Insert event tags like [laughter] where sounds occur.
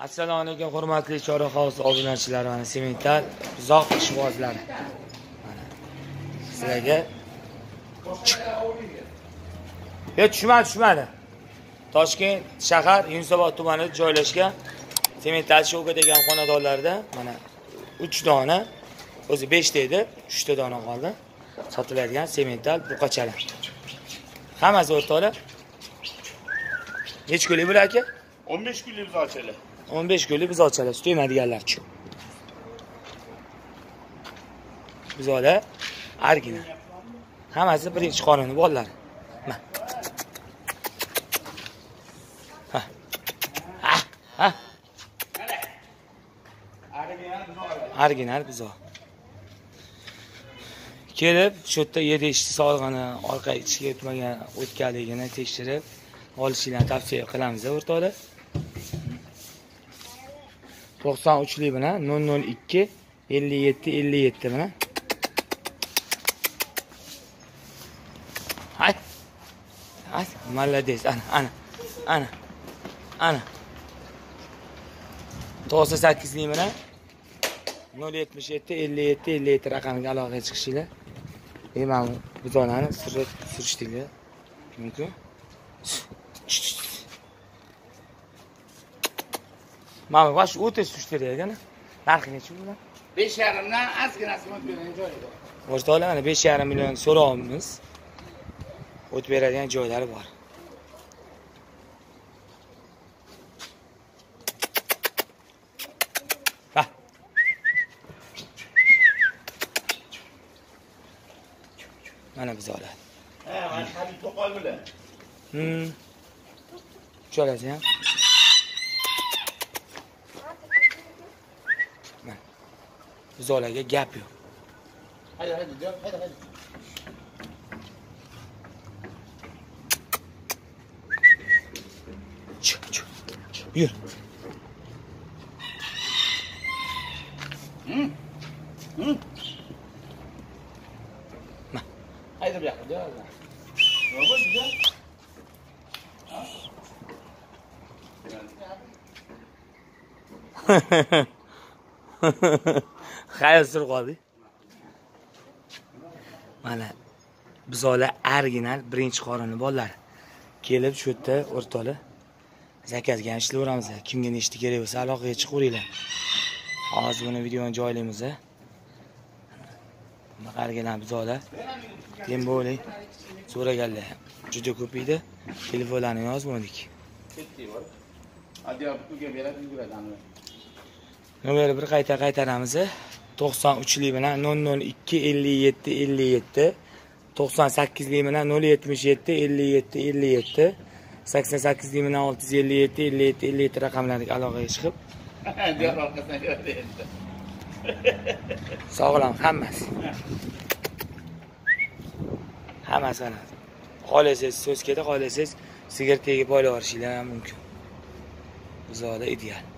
assalomu alaykum hurmatli chorak hovuz obunachilari mana semental uzoq ishqibozlari mana sizlarga yo tushmadi tushmadi. Toshkent shahar yunusobod tumanida joylashgan semental shoka degan xonadonlarda mana uch dona o'zi beshta edi uchta dona qoldi. Sotiladigan semental buqachalar hammasi o'rtoqlar. Nechi kunlik bular aka? 15 kunlik biz ochali. 15 kunlik biz ochamiz sut emadiganlar uchun. Argina. Hammasi birinchi qonuni bolalar ha. Ha. Ha. Original bizo kelib shu yerda yedi ichdi sog'lig'ini orqa ichga o'tmagan o'tganligini tekshirib olishinglarni tavsiya qilamiz o'rtoqlar. To'qson uchlik bilan nol nol ikki ellik yetti ellik yetti bilan hay. Hay молодец ana ana ana ana. To'qson sakkizlik bilan nol yetmish yetti ellik yetti ellik yetti raqamiga aloqaga chiqishinglar. E mana bu donani surib mumkin? مامو باش اوت سوشتری اگه نه نرخ نیچی بوده بیش ارم نه از کن از بیرون از کنیم باشت حالا انا بیش ارم میلیون سور آمیز اوت بیردین جای دار بار من هم بزاره هم ها من خبیل تو قال بله چه هم zolaga gap yo'q hayda hayda hayda hayda yur hayda bu yoqqa Ha ha ha. Xayol surib qoldik. Mana buzolar original birinchi qorini bolalar. Kelib shu yerda o'rtoqlar zakazga ham ishlayveramiz. Kimga nechta kerak bo'lsa aloqaga chiqaveringlar. Hozir buni videoni joylaymiz. Mana qaragan buzolar. Tem bo'ling. So'raganlar juda ko'p edi. Telefonlarni yozmadik. Ketdi bor. Hadi ya, buga beradi, yuguradi ana. Nomeri bir qayta qaytaramiz. 93 lik bilan 002 57 57 98 lik bilan 077 57 57 88 lik bilan 657 57 57 raqamlariga aloqaga chiqib [laughs] [laughs] sog'lom hammasi. Hammasi ana. Xohlasangiz so'skada, xohlasangiz sigaretaga poyla yuborishinglar ham mumkin. Buzoda ideal.